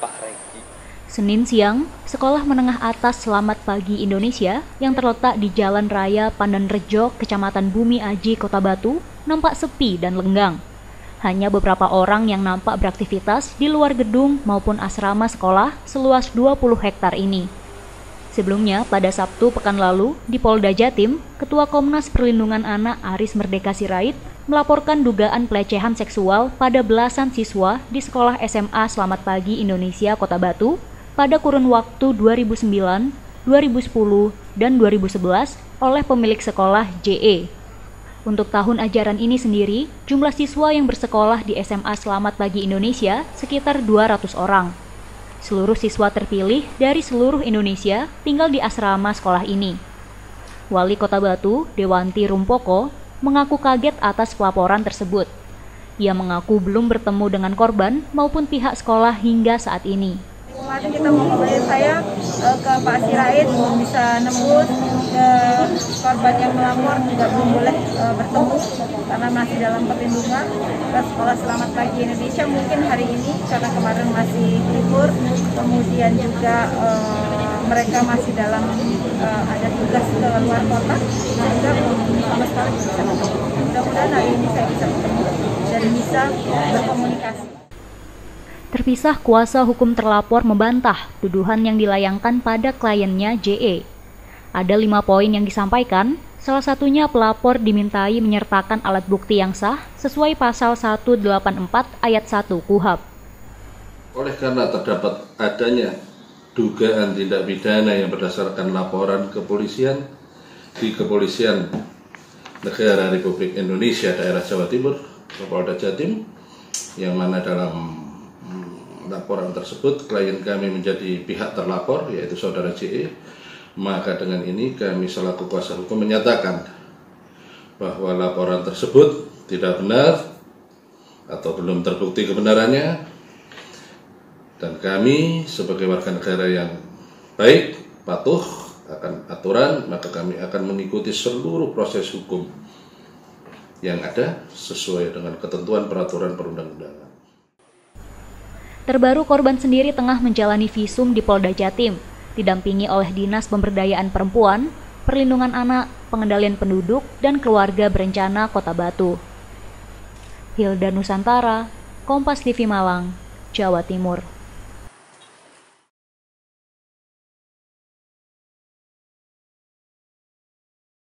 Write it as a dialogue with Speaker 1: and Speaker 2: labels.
Speaker 1: Pak Regi.
Speaker 2: Senin siang, Sekolah Menengah Atas Selamat Pagi Indonesia yang terletak di Jalan Raya Pandan Rejo, Kecamatan Bumi Aji, Kota Batu, nampak sepi dan lenggang. Hanya beberapa orang yang nampak beraktivitas di luar gedung maupun asrama sekolah seluas 20 hektar ini. Sebelumnya, pada Sabtu pekan lalu, di Polda Jatim, Ketua Komnas Perlindungan Anak Aris Merdeka Sirait melaporkan dugaan pelecehan seksual pada belasan siswa di Sekolah SMA Selamat Pagi Indonesia Kota Batu pada kurun waktu 2009, 2010, dan 2011 oleh pemilik sekolah JE. Untuk tahun ajaran ini sendiri, jumlah siswa yang bersekolah di SMA Selamat Pagi Indonesia sekitar 200 orang. Seluruh siswa terpilih dari seluruh Indonesia tinggal di asrama sekolah ini. Wali Kota Batu, Dewanti Rumpoko, mengaku kaget atas pelaporan tersebut. Ia mengaku belum bertemu dengan korban maupun pihak sekolah hingga saat ini.
Speaker 3: Kemarin kita kembali saya uh, ke Pak Sirait belum bisa nembus ke korban yang melapor juga belum boleh uh, bertemu karena masih dalam perlindungan ke sekolah Selamat Pagi Indonesia mungkin hari ini karena kemarin masih libur kemudian juga mereka masih dalam ada tugas ke luar kota sehingga sama sekali bisa. Mudah-mudahan hari ini saya bisa ketemu dan bisa berkomunikasi.
Speaker 2: Terpisah kuasa hukum terlapor membantah tuduhan yang dilayangkan pada kliennya JE. Ada lima poin yang disampaikan, salah satunya pelapor dimintai menyertakan alat bukti yang sah sesuai pasal 184 ayat 1 KUHAP.
Speaker 4: Oleh karena terdapat adanya dugaan tindak pidana yang berdasarkan laporan kepolisian di Kepolisian Negara Republik Indonesia daerah Jawa Timur, Polda Jatim, yang mana dalam laporan tersebut klien kami menjadi pihak terlapor yaitu saudara CE maka dengan ini kami selaku kuasa hukum menyatakan bahwa laporan tersebut tidak benar atau belum terbukti kebenarannya dan kami sebagai warga negara yang baik patuh akan aturan maka kami akan mengikuti seluruh proses hukum yang ada sesuai dengan ketentuan peraturan perundang-undangan.
Speaker 2: Terbaru korban sendiri tengah menjalani visum di Polda Jatim, didampingi oleh Dinas Pemberdayaan Perempuan, Perlindungan Anak, Pengendalian Penduduk, dan Keluarga Berencana Kota Batu. Hilda Nusantara, Kompas TV Malang, Jawa Timur.